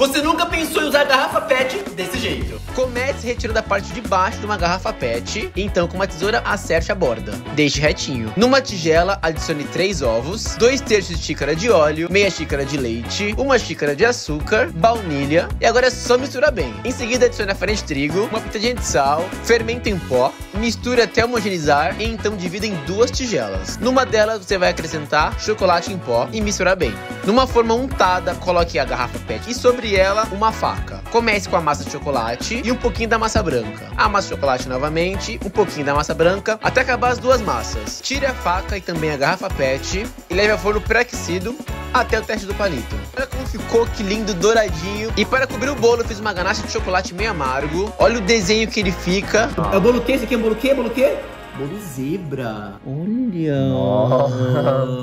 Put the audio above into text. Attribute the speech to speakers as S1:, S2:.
S1: Você nunca pensou em usar garrafa PET desse jeito.
S2: Comece retirando a parte de baixo de uma garrafa PET, então com uma tesoura acerte a borda. Deixe retinho. Numa tigela, adicione 3 ovos, 2 terços de xícara de óleo, meia xícara de leite, uma xícara de açúcar, baunilha e agora é só misturar bem. Em seguida adicione a farinha de trigo, uma pitadinha de sal, fermento em pó, misture até homogeneizar e então divida em duas tigelas. Numa delas você vai acrescentar chocolate em pó e misturar bem. Numa forma untada, coloque a garrafa PET e sobre ela uma faca. Comece com a massa de chocolate e um pouquinho da massa branca. A massa de chocolate novamente, um pouquinho da massa branca, até acabar as duas massas. Tire a faca e também a garrafa PET e leve ao forno pré-aquecido até o teste do palito. Olha como ficou, que lindo, douradinho. E para cobrir o bolo, eu fiz uma ganache de chocolate meio amargo. Olha o desenho que ele fica.
S1: É o bolo que? Esse aqui é o bolo que? Bolo que? Bolo zebra. Olha.